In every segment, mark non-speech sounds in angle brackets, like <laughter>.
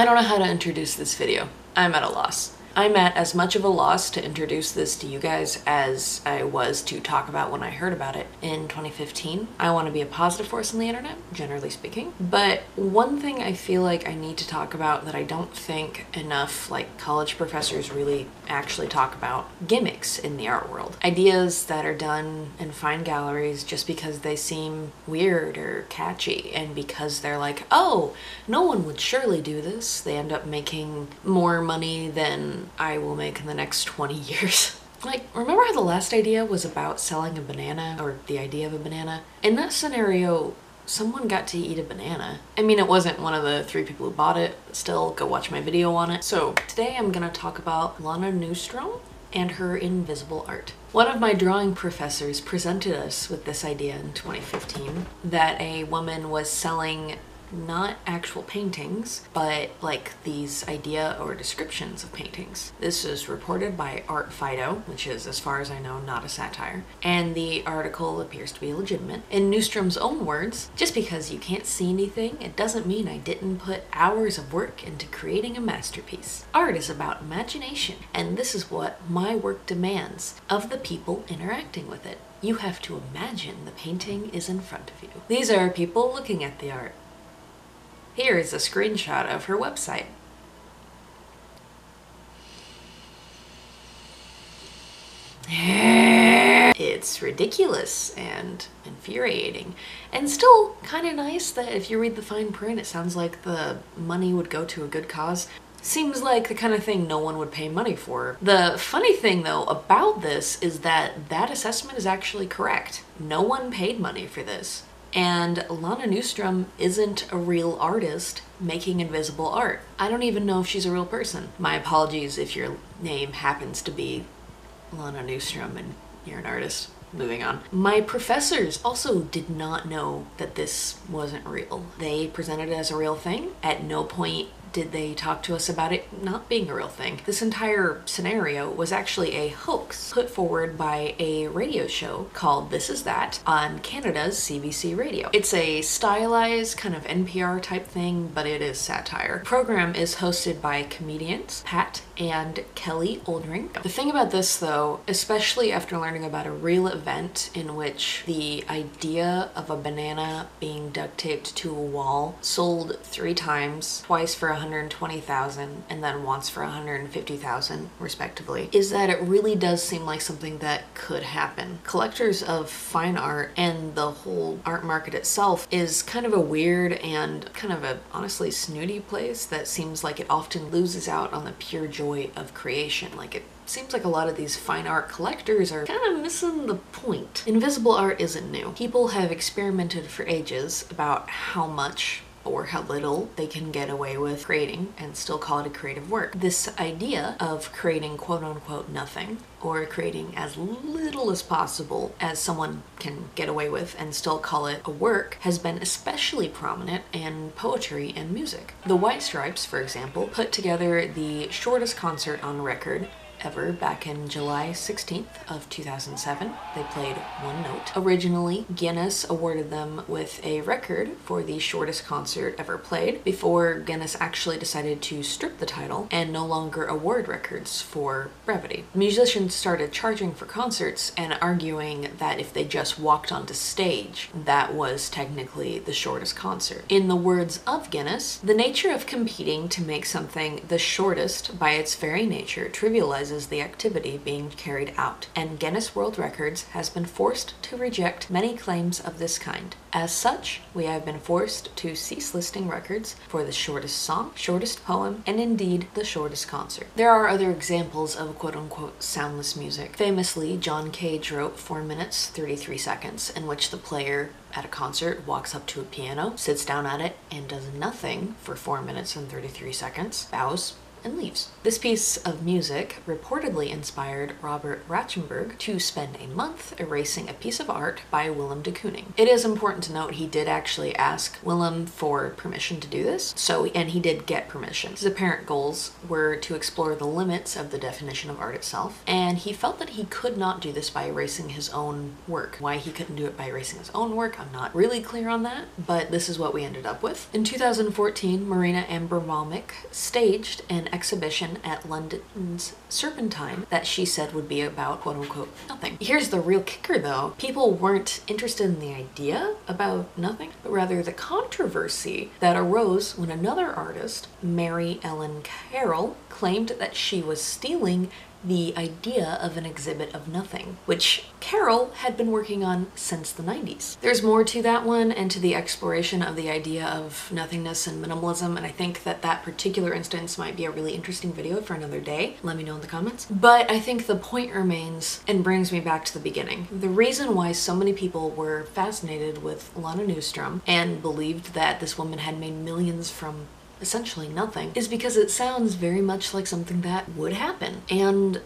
I don't know how to introduce this video. I'm at a loss. I'm at as much of a loss to introduce this to you guys as I was to talk about when I heard about it in 2015. I want to be a positive force on the internet, generally speaking. But one thing I feel like I need to talk about that I don't think enough like college professors really actually talk about gimmicks in the art world. Ideas that are done in fine galleries just because they seem weird or catchy and because they're like, oh, no one would surely do this. They end up making more money than I will make in the next 20 <laughs> years. Like, remember how the last idea was about selling a banana or the idea of a banana? In that scenario, someone got to eat a banana. I mean, it wasn't one of the three people who bought it, still, go watch my video on it. So today I'm gonna talk about Lana Newstrom and her invisible art. One of my drawing professors presented us with this idea in 2015 that a woman was selling not actual paintings, but like these idea or descriptions of paintings. This is reported by Art Fido, which is, as far as I know, not a satire, and the article appears to be legitimate. In Newstrom's own words, just because you can't see anything, it doesn't mean I didn't put hours of work into creating a masterpiece. Art is about imagination, and this is what my work demands of the people interacting with it. You have to imagine the painting is in front of you. These are people looking at the art. Here is a screenshot of her website. It's ridiculous and infuriating and still kind of nice that if you read the fine print it sounds like the money would go to a good cause. Seems like the kind of thing no one would pay money for. The funny thing though about this is that that assessment is actually correct. No one paid money for this. And Lana Newstrom isn't a real artist making invisible art. I don't even know if she's a real person. My apologies if your name happens to be Lana Newstrom and you're an artist. Moving on. My professors also did not know that this wasn't real. They presented it as a real thing. At no point did they talk to us about it not being a real thing. This entire scenario was actually a hoax put forward by a radio show called This Is That on Canada's CBC Radio. It's a stylized kind of NPR type thing, but it is satire. The program is hosted by comedians Pat and Kelly Oldring. The thing about this though, especially after learning about a real event in which the idea of a banana being duct taped to a wall sold three times, twice for 120,000 and then once for 150,000 respectively, is that it really does seem like something that could happen. Collectors of fine art and the whole art market itself is kind of a weird and kind of a honestly snooty place that seems like it often loses out on the pure joy of creation. Like it seems like a lot of these fine art collectors are kind of missing the point. Invisible art isn't new. People have experimented for ages about how much or how little they can get away with creating and still call it a creative work. This idea of creating quote unquote nothing or creating as little as possible as someone can get away with and still call it a work has been especially prominent in poetry and music. The White Stripes, for example, put together the shortest concert on record ever back in July 16th of 2007. They played one note. Originally, Guinness awarded them with a record for the shortest concert ever played before Guinness actually decided to strip the title and no longer award records for brevity. Musicians started charging for concerts and arguing that if they just walked onto stage, that was technically the shortest concert. In the words of Guinness, the nature of competing to make something the shortest by its very nature trivializes the activity being carried out, and Guinness World Records has been forced to reject many claims of this kind. As such, we have been forced to cease listing records for the shortest song, shortest poem, and indeed the shortest concert. There are other examples of quote unquote soundless music. Famously, John Cage wrote 4 minutes 33 seconds, in which the player at a concert walks up to a piano, sits down at it, and does nothing for 4 minutes and 33 seconds, bows, and leaves. This piece of music reportedly inspired Robert Rauschenberg to spend a month erasing a piece of art by Willem de Kooning. It is important to note he did actually ask Willem for permission to do this, so and he did get permission. His apparent goals were to explore the limits of the definition of art itself, and he felt that he could not do this by erasing his own work. Why he couldn't do it by erasing his own work, I'm not really clear on that, but this is what we ended up with. In 2014, Marina Abramovic staged an exhibition at London's Serpentine that she said would be about quote unquote nothing. Here's the real kicker though. People weren't interested in the idea about nothing, but rather the controversy that arose when another artist, Mary Ellen Carroll, claimed that she was stealing the idea of an exhibit of nothing, which Carroll had been working on since the 90s. There's more to that one and to the exploration of the idea of nothingness and minimalism, and I think that that particular instance might be a really interesting video for another day. Let me know in the comments. But I think the point remains and brings me back to the beginning. The reason why so many people were fascinated with Lana Nordstrom and believed that this woman had made millions from essentially nothing, is because it sounds very much like something that would happen. And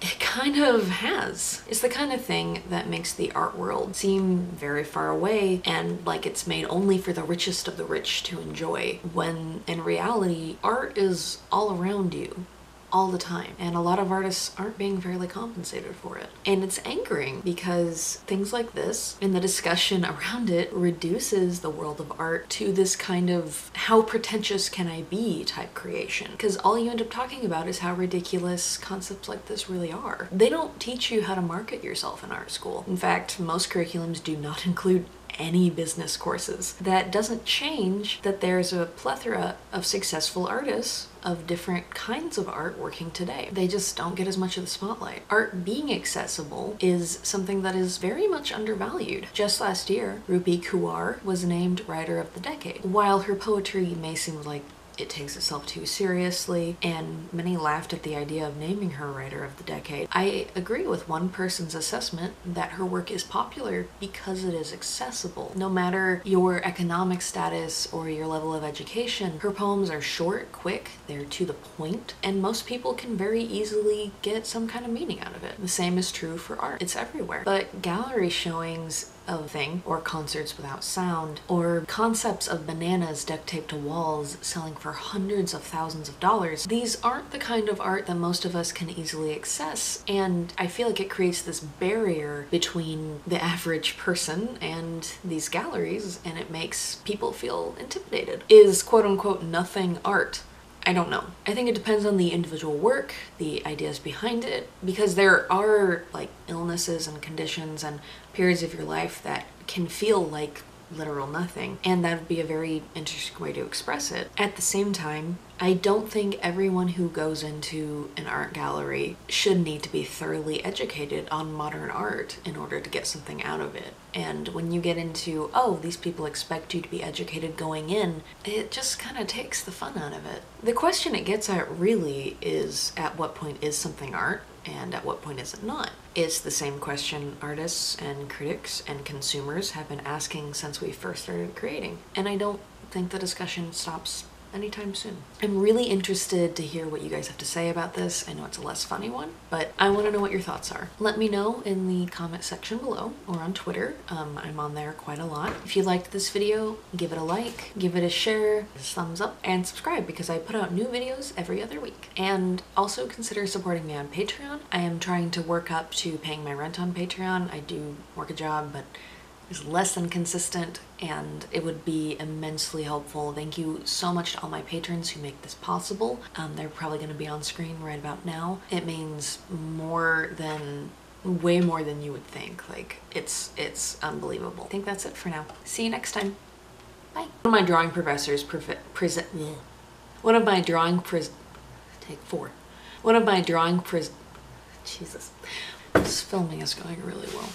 it kind of has. It's the kind of thing that makes the art world seem very far away and like it's made only for the richest of the rich to enjoy, when in reality, art is all around you all the time. And a lot of artists aren't being fairly compensated for it. And it's angering because things like this and the discussion <laughs> around it reduces the world of art to this kind of how pretentious can I be type creation. Because all you end up talking about is how ridiculous concepts like this really are. They don't teach you how to market yourself in art school. In fact, most curriculums do not <laughs> include any business courses. That doesn't change that there's a plethora of successful artists of different kinds of art working today. They just don't get as much of the spotlight. Art being accessible is something that is very much undervalued. Just last year, Rupi Kaur was named Writer of the Decade. While her poetry may seem like it takes itself too seriously, and many laughed at the idea of naming her Writer of the Decade. I agree with one person's assessment that her work is popular because it is accessible. No matter your economic status or your level of education, her poems are short, quick, they're to the point, and most people can very easily get some kind of meaning out of it. The same is true for art. It's everywhere. But gallery showings of thing, or concerts without sound, or concepts of bananas duct taped to walls selling for hundreds of thousands of dollars. These aren't the kind of art that most of us can easily access, and I feel like it creates this barrier between the average person and these galleries, and it makes people feel intimidated. Is quote unquote nothing art? I don't know. I think it depends on the individual work, the ideas behind it, because there are like illnesses and conditions and periods of your life that can feel like literal nothing, and that would be a very interesting way to express it. At the same time, I don't think everyone who goes into an art gallery should need to be thoroughly educated on modern art in order to get something out of it. And when you get into, oh, these people expect you to be educated going in, it just kind of takes the fun out of it. The question it gets at really is at what point is something art? and at what point is it not? It's the same question artists and critics and consumers have been asking since we first started creating. And I don't think the discussion stops anytime soon. I'm really interested to hear what you guys have to say about this. I know it's a less funny one, but I want to know what your thoughts are. Let me know in the comment section below or on Twitter. Um, I'm on there quite a lot. If you liked this video, give it a like, give it a share, thumbs up, and subscribe because I put out new videos every other week. And also consider supporting me on Patreon. I am trying to work up to paying my rent on Patreon. I do work a job, but is less than consistent and it would be immensely helpful. Thank you so much to all my patrons who make this possible. Um, they're probably going to be on screen right about now. It means more than way more than you would think. Like it's it's unbelievable. I think that's it for now. See you next time. Bye. One of my drawing professors present one of my drawing pres take four. One of my drawing pres Jesus. This filming is going really well.